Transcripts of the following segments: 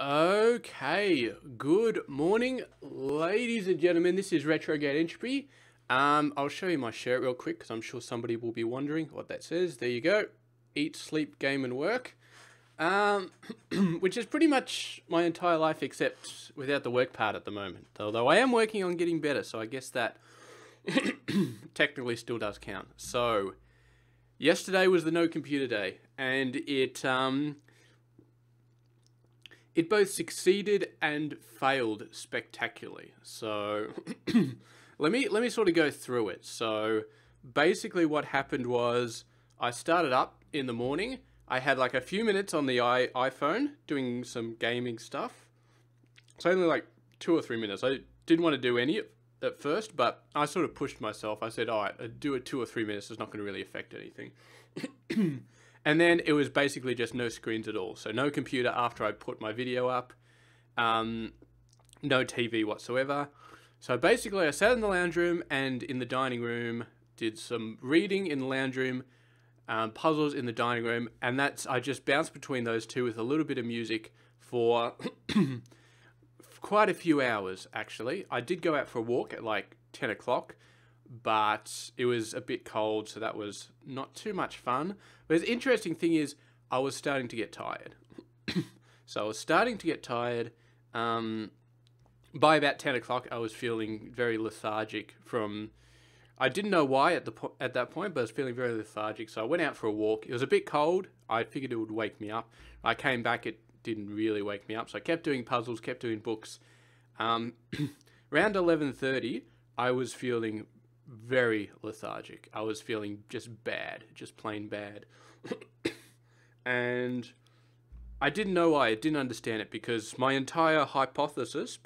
Okay, good morning, ladies and gentlemen. This is Retrograde Entropy. Um, I'll show you my shirt real quick because I'm sure somebody will be wondering what that says. There you go. Eat, sleep, game, and work. Um, which is pretty much my entire life except without the work part at the moment. Although I am working on getting better, so I guess that technically still does count. So, yesterday was the no computer day, and it um, it both succeeded and failed spectacularly. So let me let me sort of go through it. So basically what happened was I started up in the morning. I had like a few minutes on the iPhone doing some gaming stuff. It's only like two or three minutes. I didn't want to do any at first, but I sort of pushed myself. I said, all right, uh, do it two or three minutes. It's not going to really affect anything. And then it was basically just no screens at all. So no computer after I put my video up, um, no TV whatsoever. So basically, I sat in the lounge room and in the dining room, did some reading in the lounge room, um, puzzles in the dining room, and that's I just bounced between those two with a little bit of music for quite a few hours. Actually, I did go out for a walk at like ten o'clock, but it was a bit cold, so that was not too much fun. But the interesting thing is, I was starting to get tired. so I was starting to get tired. Um, by about 10 o'clock, I was feeling very lethargic from. I didn't know why at the po- at that point, but I was feeling very lethargic. So I went out for a walk. It was a bit cold. I figured it would wake me up. I came back. It didn't really wake me up. So I kept doing puzzles, kept doing books. Um, around 11:30, I was feeling very lethargic. I was feeling just bad, just plain bad. and I didn't know why, I didn't understand it because my entire hypothesis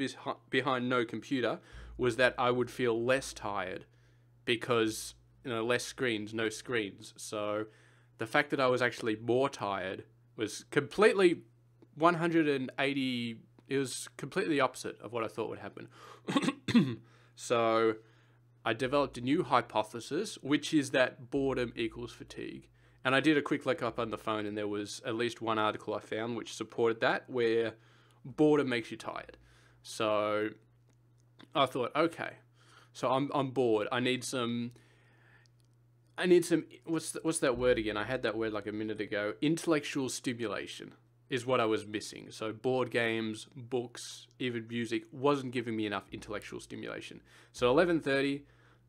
behind no computer was that I would feel less tired because, you know, less screens, no screens. So the fact that I was actually more tired was completely 180 it was completely opposite of what I thought would happen. so I developed a new hypothesis, which is that boredom equals fatigue. And I did a quick look up on the phone, and there was at least one article I found which supported that, where boredom makes you tired. So I thought, okay, so I'm I'm bored. I need some. I need some. What's the, what's that word again? I had that word like a minute ago. Intellectual stimulation is what I was missing. So board games, books, even music wasn't giving me enough intellectual stimulation. So 11:30,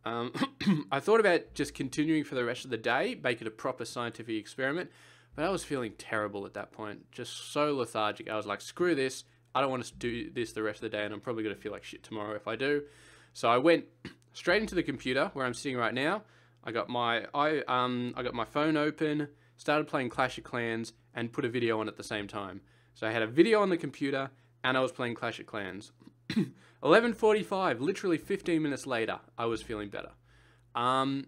um, I thought about just continuing for the rest of the day, make it a proper scientific experiment, but I was feeling terrible at that point, just so lethargic. I was like, screw this. I don't want to do this the rest of the day, and I'm probably going to feel like shit tomorrow if I do. So I went straight into the computer where I'm sitting right now. I got my I um I got my phone open, started playing Clash of Clans, and put a video on at the same time. So I had a video on the computer and I was playing Clash of Clans. 11:45, literally 15 minutes later, I was feeling better. Um,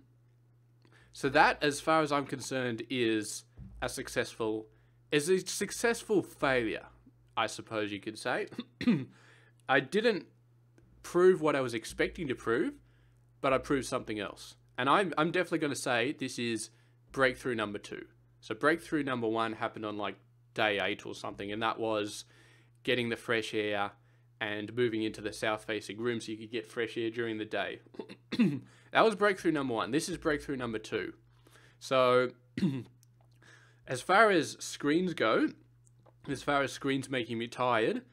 so that, as far as I'm concerned, is a successful, is a successful failure, I suppose you could say. I didn't prove what I was expecting to prove, but I proved something else. And I'm, I'm definitely going to say this is breakthrough number two. So breakthrough number one happened on like day eight or something, and that was getting the fresh air and moving into the south facing room so you could get fresh air during the day. that was breakthrough number one. This is breakthrough number two. So, as far as screens go, as far as screens making me tired,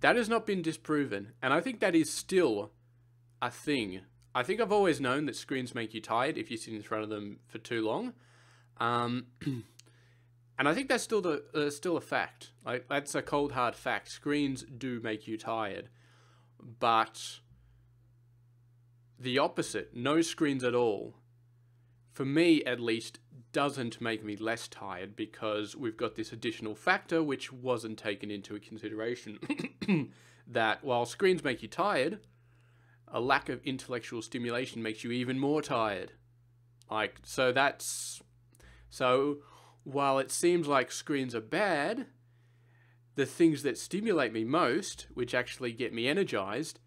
that has not been disproven. And I think that is still a thing. I think I've always known that screens make you tired if you sit in front of them for too long. Um, and I think that's still the uh, still a fact. Like that's a cold hard fact. Screens do make you tired, but the opposite, no screens at all, for me at least, doesn't make me less tired because we've got this additional factor which wasn't taken into consideration. that while screens make you tired, a lack of intellectual stimulation makes you even more tired. Like, so that's so while it seems like screens are bad, the things that stimulate me most, which actually get me energized,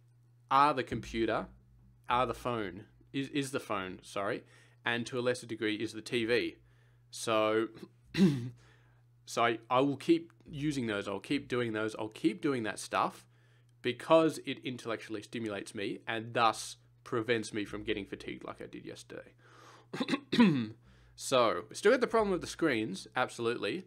are the computer, are the phone, is, is the phone, sorry, and to a lesser degree is the TV. So So I, I will keep using those. I'll keep doing those. I'll keep doing that stuff because it intellectually stimulates me and thus prevents me from getting fatigued like I did yesterday. so, we still got the problem with the screens, absolutely,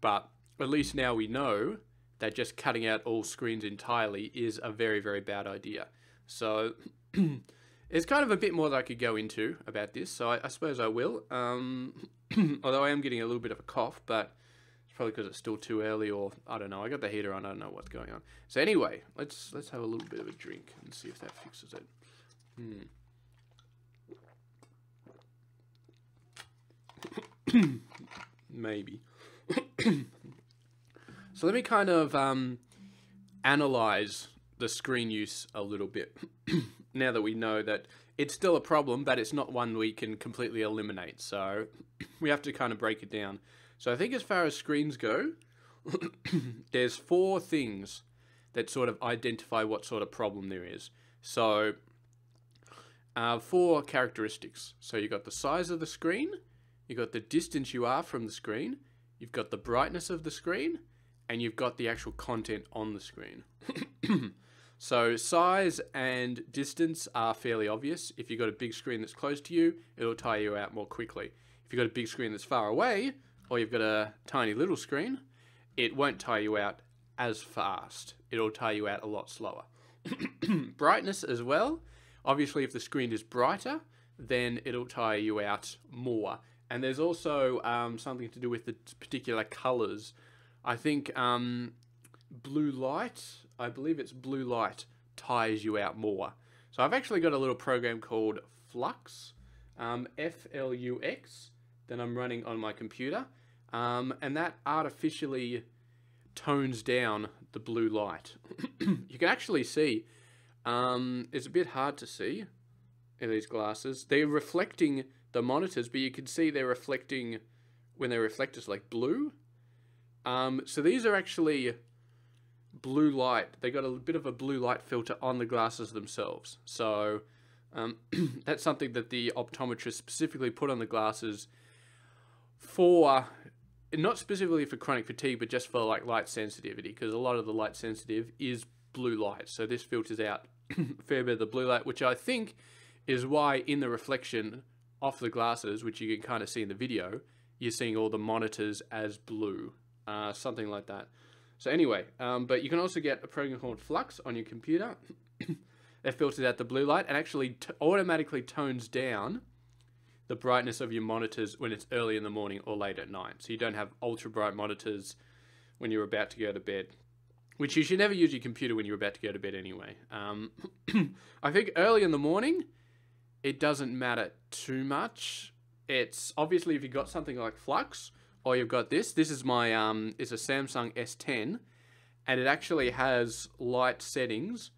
but at least now we know that just cutting out all screens entirely is a very, very bad idea. So, there's kind of a bit more that I could go into about this, so I, I suppose I will. Um, although I am getting a little bit of a cough, but it's probably because it's still too early, or I don't know. I got the heater on. I don't know what's going on. So anyway, let's let's have a little bit of a drink and see if that fixes it. Hmm. Maybe. so let me kind of um, analyze the screen use a little bit now that we know that it's still a problem, but it's not one we can completely eliminate. So we have to kind of break it down. So I think as far as screens go, there's four things that sort of identify what sort of problem there is. So uh, four characteristics. So you've got the size of the screen, you've got the distance you are from the screen, you've got the brightness of the screen, and you've got the actual content on the screen. so size and distance are fairly obvious. If you've got a big screen that's close to you, it'll tire you out more quickly. If you've got a big screen that's far away, or you've got a tiny little screen, it won't tire you out as fast. It'll tire you out a lot slower. Brightness as well. Obviously, if the screen is brighter, then it'll tire you out more. And there's also um, something to do with the particular colors. I think um, blue light, I believe it's blue light, tires you out more. So I've actually got a little program called Flux, um, F L U X, that I'm running on my computer. Um, and that artificially tones down the blue light. you can actually see, um, it's a bit hard to see in these glasses. They're reflecting the monitors, but you can see they're reflecting when their reflectors like blue. Um, so these are actually blue light. They got a bit of a blue light filter on the glasses themselves. So um, that's something that the optometrist specifically put on the glasses for not specifically for chronic fatigue, but just for like light sensitivity, because a lot of the light sensitive is blue light. So this filters out fair bit of the blue light, which I think is why in the reflection off the glasses, which you can kind of see in the video, you're seeing all the monitors as blue, uh, something like that. So anyway, um, but you can also get a program called Flux on your computer. that filters out the blue light and actually automatically tones down the brightness of your monitors when it's early in the morning or late at night. So you don't have ultra bright monitors when you're about to go to bed, which you should never use your computer when you're about to go to bed anyway. Um, I think early in the morning, it doesn't matter too much. It's obviously if you've got something like Flux or you've got this, this is my, um, it's a Samsung S10 and it actually has light settings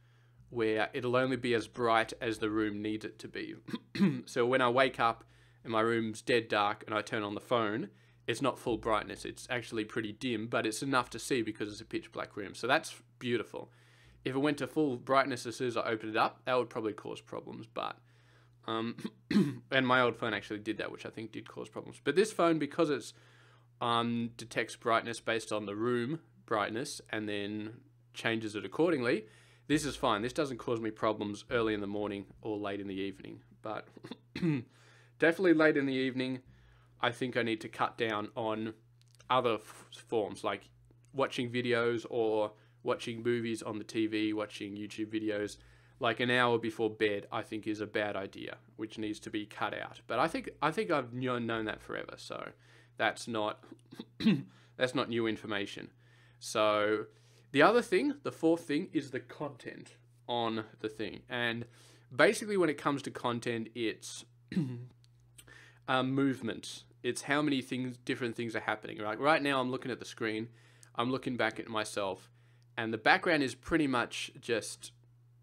where it'll only be as bright as the room needs it to be. so when I wake up and my room's dead dark and I turn on the phone, it's not full brightness. It's actually pretty dim, but it's enough to see because it's a pitch black room. So that's beautiful. If it went to full brightness as soon as I opened it up, that would probably cause problems. But um, and my old phone actually did that, which I think did cause problems. But this phone, because it's um, detects brightness based on the room brightness and then changes it accordingly, this is fine. This doesn't cause me problems early in the morning or late in the evening. But definitely late in the evening, I think I need to cut down on other forms like watching videos or watching movies on the TV, watching YouTube videos like an hour before bed, I think is a bad idea, which needs to be cut out. But I think I think I've known that forever, so that's not that's not new information. So the other thing, the fourth thing, is the content on the thing, and basically when it comes to content, it's um, movement. It's how many things, different things are happening. Right, right now I'm looking at the screen. I'm looking back at myself, and the background is pretty much just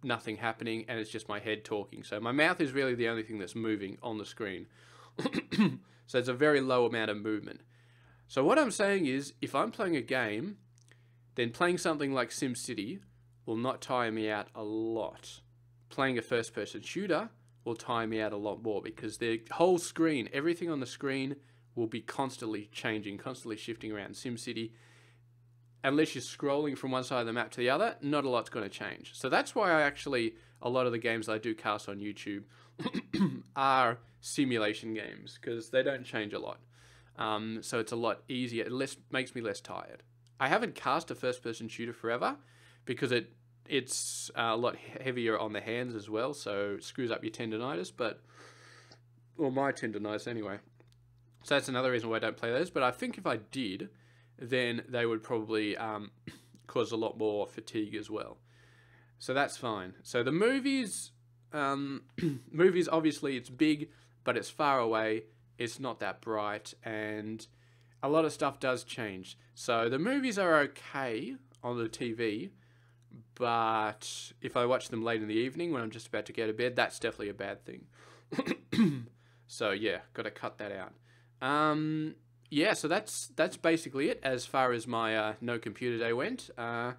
nothing happening, and it's just my head talking. So my mouth is really the only thing that's moving on the screen. so it's a very low amount of movement. So what I'm saying is, if I'm playing a game, then playing something like SimCity will not tire me out a lot. Playing a first-person shooter will tire me out a lot more because the whole screen, everything on the screen will be constantly changing, constantly shifting around. SimCity, unless you're scrolling from one side of the map to the other, not a lot's going to change. So that's why I actually, a lot of the games I do cast on YouTube are simulation games because they don't change a lot. Um, so it's a lot easier. It less, makes me less tired. I haven't cast a first person shooter forever because it it's a lot heavier on the hands as well, so screws up your tendonitis, but or my tendonitis anyway. So that's another reason why I don't play those. But I think if I did, then they would probably um, cause a lot more fatigue as well. So that's fine. So the movies, um, movies obviously it's big, but it's far away. It's not that bright, and a lot of stuff does change. So the movies are okay on the TV, but if I watch them late in the evening when I'm just about to go to bed, that's definitely a bad thing. so yeah, got to cut that out. Um, yeah, so that's that's basically it as far as my uh, no computer day went. Uh,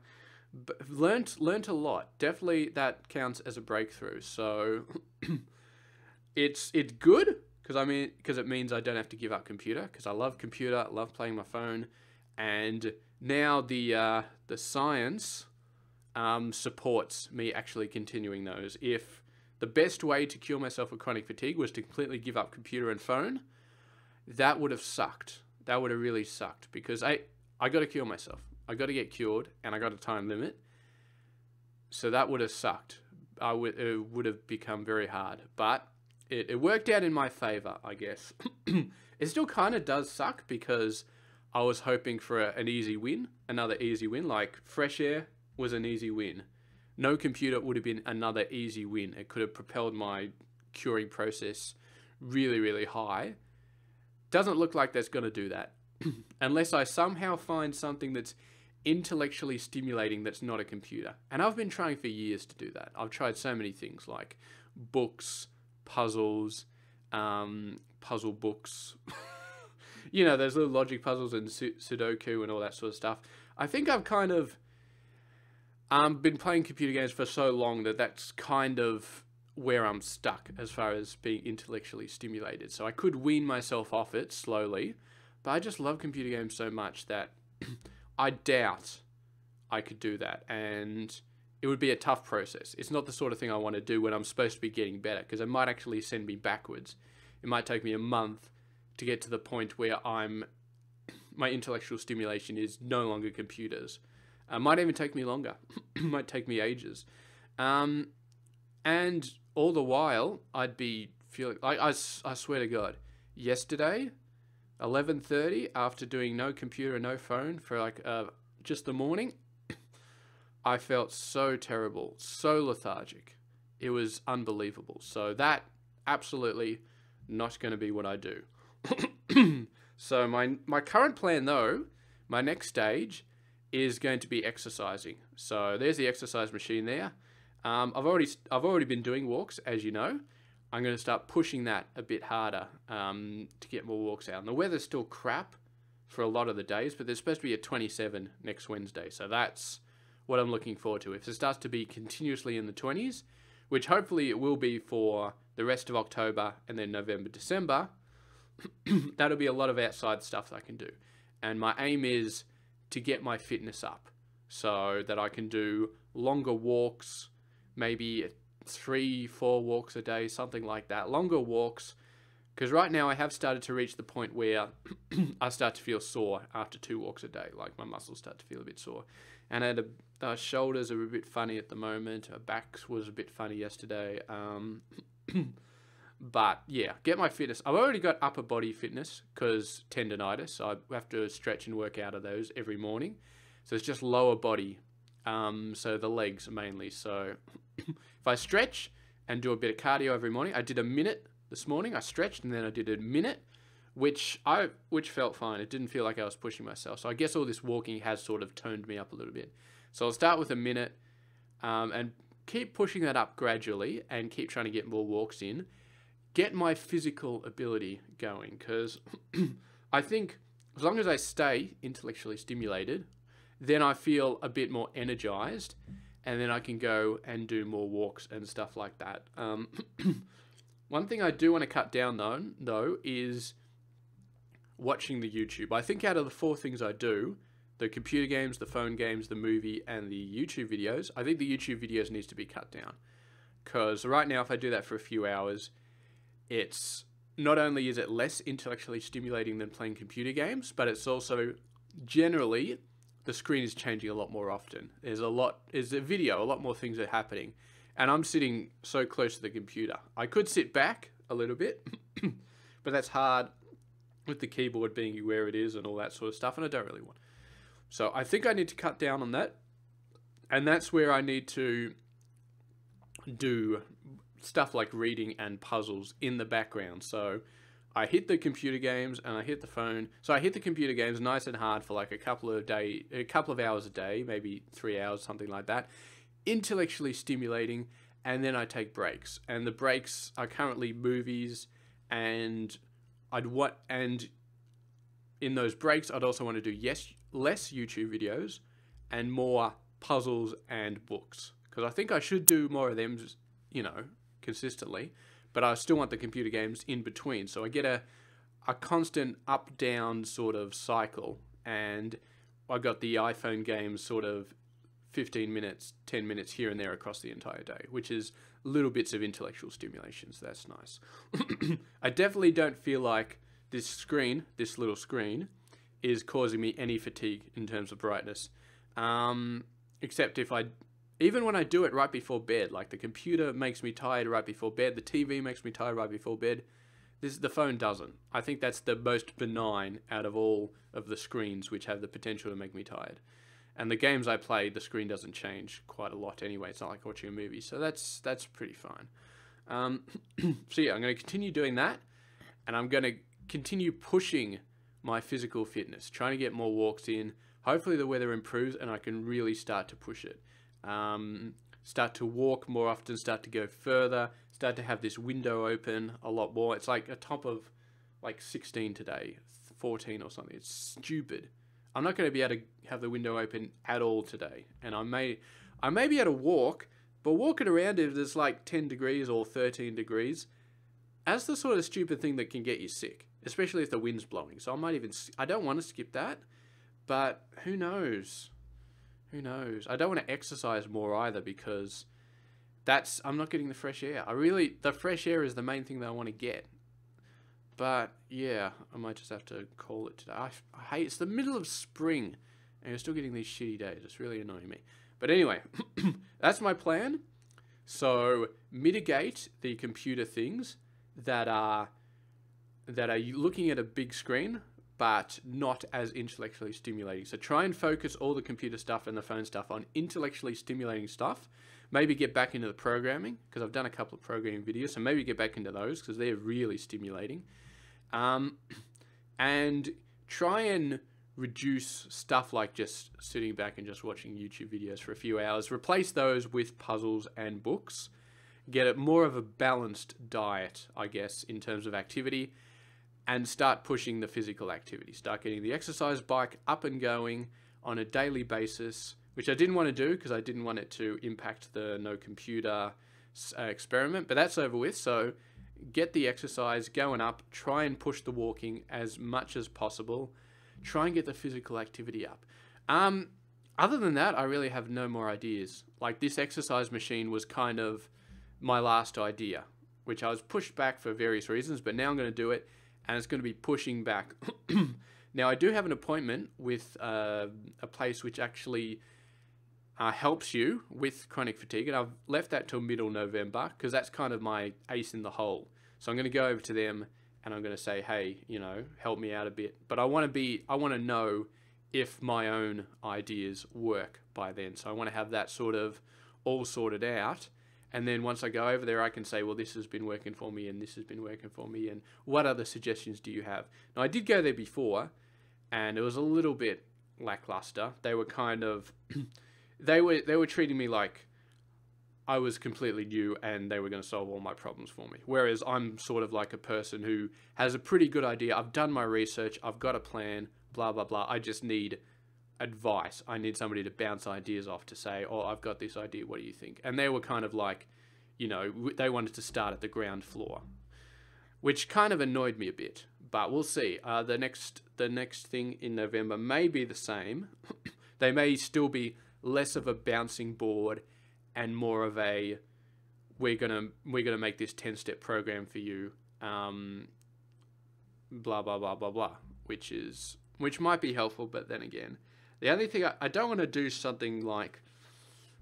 learned learned a lot. Definitely that counts as a breakthrough. So it's it's good because I mean because it means I don't have to give up computer because I love computer, love playing my phone, and now the uh, the science um, supports me actually continuing those. If the best way to cure myself of chronic fatigue was to completely give up computer and phone, that would have sucked. That would have really sucked because I I got to cure myself. I got to get cured, and I got a time limit. So that would have sucked. I would it would have become very hard, but it, it worked out in my favor, I guess. it still kind of does suck because I was hoping for a, an easy win, another easy win. Like fresh air was an easy win. No computer would have been another easy win. It could have propelled my curing process really, really high. Doesn't look like that's going to do that. Unless I somehow find something that's intellectually stimulating that's not a computer. And I've been trying for years to do that. I've tried so many things like books, puzzles, um, puzzle books. you know, there's little logic puzzles and Sudoku and all that sort of stuff. I think I've kind of um, been playing computer games for so long that that's kind of where I'm stuck as far as being intellectually stimulated. So I could wean myself off it slowly, but I just love computer games so much that I doubt I could do that. And it would be a tough process. It's not the sort of thing I want to do when I'm supposed to be getting better because it might actually send me backwards. It might take me a month to get to the point where I'm my intellectual stimulation is no longer computers. It might even take me longer. it might take me ages. Um, and all the while, I'd be feeling like I, I swear to God, yesterday, eleven thirty, after doing no computer, no phone for like uh, just the morning, I felt so terrible, so lethargic. It was unbelievable. So that absolutely not going to be what I do. so my my current plan though, my next stage is going to be exercising. So there's the exercise machine there. Um, I've already I've already been doing walks, as you know. I'm going to start pushing that a bit harder um, to get more walks out. And the weather's still crap for a lot of the days, but there's supposed to be a 27 next Wednesday. So that's what I'm looking forward to. If it starts to be continuously in the 20s, which hopefully it will be for the rest of October and then November, December, that'll be a lot of outside stuff that I can do. And my aim is to get my fitness up so that I can do longer walks, maybe three, four walks a day, something like that. Longer walks, because right now I have started to reach the point where I start to feel sore after two walks a day. Like my muscles start to feel a bit sore. And I had a uh, shoulders are a bit funny at the moment. Her back was a bit funny yesterday. Um, but yeah, get my fitness. I've already got upper body fitness because tendonitis. So I have to stretch and work out of those every morning. So it's just lower body. Um, so the legs mainly. So if I stretch and do a bit of cardio every morning, I did a minute this morning. I stretched and then I did a minute, which I which felt fine. It didn't feel like I was pushing myself. So I guess all this walking has sort of toned me up a little bit. So I'll start with a minute um, and keep pushing that up gradually and keep trying to get more walks in. Get my physical ability going because I think as long as I stay intellectually stimulated, then I feel a bit more energized and then I can go and do more walks and stuff like that. Um, one thing I do want to cut down though, though is watching the YouTube. I think out of the four things I do, the computer games, the phone games, the movie, and the YouTube videos, I think the YouTube videos needs to be cut down. Because right now, if I do that for a few hours, it's not only is it less intellectually stimulating than playing computer games, but it's also generally the screen is changing a lot more often. There's a lot, there's a video, a lot more things are happening. And I'm sitting so close to the computer. I could sit back a little bit, but that's hard with the keyboard being where it is and all that sort of stuff, and I don't really want. So I think I need to cut down on that, and that's where I need to do stuff like reading and puzzles in the background. So I hit the computer games and I hit the phone. So I hit the computer games nice and hard for like a couple of day, a couple of hours a day, maybe three hours, something like that. Intellectually stimulating, and then I take breaks. And the breaks are currently movies, and I'd what and in those breaks I'd also want to do yes less YouTube videos and more puzzles and books because I think I should do more of them, you know, consistently. But I still want the computer games in between, so I get a a constant up down sort of cycle, and I got the iPhone games sort of 15 minutes, 10 minutes here and there across the entire day, which is little bits of intellectual stimulation, so that's nice. I definitely don't feel like this screen, this little screen, is causing me any fatigue in terms of brightness. Um, except if I, even when I do it right before bed, like the computer makes me tired right before bed, the TV makes me tired right before bed. This the phone doesn't. I think that's the most benign out of all of the screens which have the potential to make me tired. And the games I play, the screen doesn't change quite a lot anyway. It's not like watching a movie, so that's that's pretty fine. Um, so yeah, I'm going to continue doing that, and I'm going to continue pushing my physical fitness, trying to get more walks in. Hopefully, the weather improves and I can really start to push it. Um, start to walk more often, start to go further, start to have this window open a lot more. It's like a top of like 16 today, 14 or something. It's stupid. I'm not going to be able to have the window open at all today, and I may, I may be able to walk, but walking around if there's like 10 degrees or 13 degrees, that's the sort of stupid thing that can get you sick, especially if the wind's blowing. So I might even, I don't want to skip that, but who knows? Who knows? I don't want to exercise more either because that's I'm not getting the fresh air. I really the fresh air is the main thing that I want to get. But yeah, I might just have to call it today. I, I hate it's the middle of spring and you're still getting these shitty days. It's really annoying me. But anyway, that's my plan. So mitigate the computer things that are that are looking at a big screen but not as intellectually stimulating. So try and focus all the computer stuff and the phone stuff on intellectually stimulating stuff. Maybe get back into the programming because I've done a couple of programming videos, so maybe get back into those because they're really stimulating. Um, and try and reduce stuff like just sitting back and just watching YouTube videos for a few hours. Replace those with puzzles and books. Get it more of a balanced diet, I guess, in terms of activity, and start pushing the physical activity. Start getting the exercise bike up and going on a daily basis, which I didn't want to do because I didn't want it to impact the no computer uh, experiment, but that's over with. So get the exercise going up, try and push the walking as much as possible, try and get the physical activity up. Um, other than that, I really have no more ideas. Like this exercise machine was kind of my last idea, which I was pushed back for various reasons, but now I'm going to do it and it's going to be pushing back. now, I do have an appointment with uh, a place which actually uh, helps you with chronic fatigue, and I've left that till middle November because that's kind of my ace in the hole. So I'm going to go over to them and I'm going to say, hey, you know, help me out a bit. But I want to be, I want to know if my own ideas work by then. So I want to have that sort of all sorted out. And then once I go over there, I can say, well, this has been working for me and this has been working for me. And what other suggestions do you have? Now, I did go there before and it was a little bit lackluster. They were kind of they were they were treating me like I was completely new and they were going to solve all my problems for me. Whereas I'm sort of like a person who has a pretty good idea. I've done my research, I've got a plan, blah blah blah. I just need advice. I need somebody to bounce ideas off to say, "Oh, I've got this idea. What do you think?" And they were kind of like, you know, they wanted to start at the ground floor, which kind of annoyed me a bit. but we'll see. Uh, the next the next thing in November may be the same. they may still be less of a bouncing board and more of a we're gonna we're gonna make this ten step program for you. Um, blah blah blah blah blah, which is which might be helpful, but then again, the only thing I, I don't want to do something like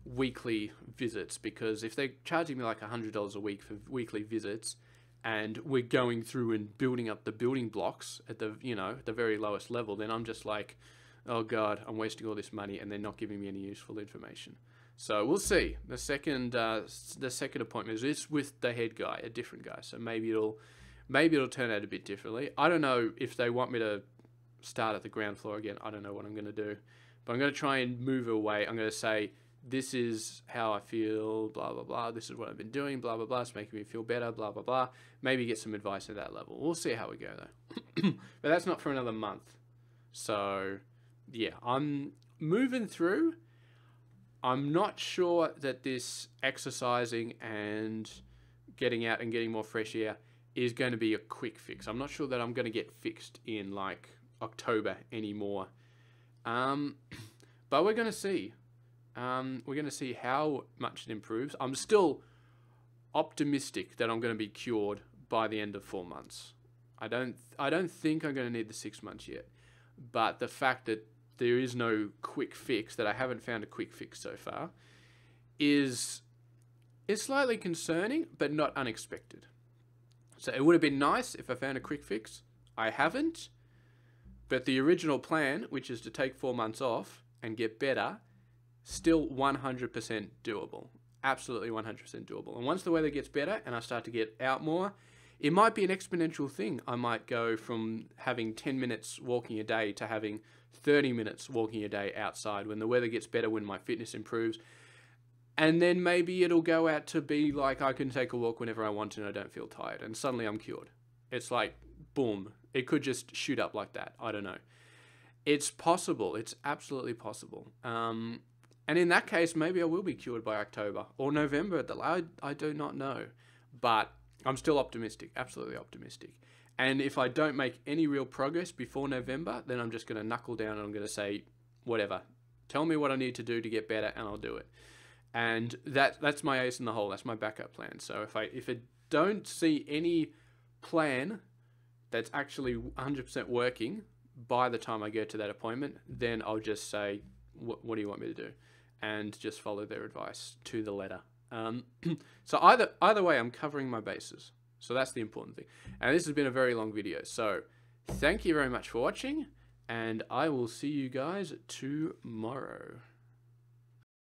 weekly visits because if they're charging me like hundred dollars a week for weekly visits, and we're going through and building up the building blocks at the you know the very lowest level, then I'm just like, oh god, I'm wasting all this money and they're not giving me any useful information. So we'll see. The second uh, the second appointment is with the head guy, a different guy. So maybe it'll maybe it'll turn out a bit differently. I don't know if they want me to start at the ground floor again. I don't know what I'm going to do, but I'm going to try and move away. I'm going to say this is how I feel, blah, blah, blah. This is what I've been doing, blah, blah, blah. It's making me feel better, blah, blah, blah. Maybe get some advice at that level. We'll see how we go, though. but that's not for another month. So, yeah, I'm moving through. I'm not sure that this exercising and getting out and getting more fresh air is going to be a quick fix. I'm not sure that I'm going to get fixed in like October anymore. Um, but we're going to see. Um, we're going to see how much it improves. I'm still optimistic that I'm going to be cured by the end of four months. I don't. I don't think I'm going to need the six months yet. But the fact that there is no quick fix, that I haven't found a quick fix so far, is is slightly concerning, but not unexpected. So it would have been nice if I found a quick fix. I haven't. But the original plan, which is to take four months off and get better, still 100% doable. Absolutely 100% doable. And once the weather gets better and I start to get out more, it might be an exponential thing. I might go from having 10 minutes walking a day to having 30 minutes walking a day outside when the weather gets better, when my fitness improves. And then maybe it'll go out to be like I can take a walk whenever I want and I don't feel tired. And suddenly I'm cured. It's like, boom. It could just shoot up like that. I don't know. It's possible. It's absolutely possible. Um, and in that case, maybe I will be cured by October or November. The I, I do not know, but I'm still optimistic. Absolutely optimistic. And if I don't make any real progress before November, then I'm just going to knuckle down and I'm going to say, whatever. Tell me what I need to do to get better, and I'll do it. And that that's my ace in the hole. That's my backup plan. So if I if I don't see any plan that's actually 100% working by the time I get to that appointment, then I'll just say, what, do you want me to do? and just follow their advice to the letter. Um, so either either way, I'm covering my bases. So that's the important thing. And this has been a very long video. So thank you very much for watching, and I will see you guys tomorrow.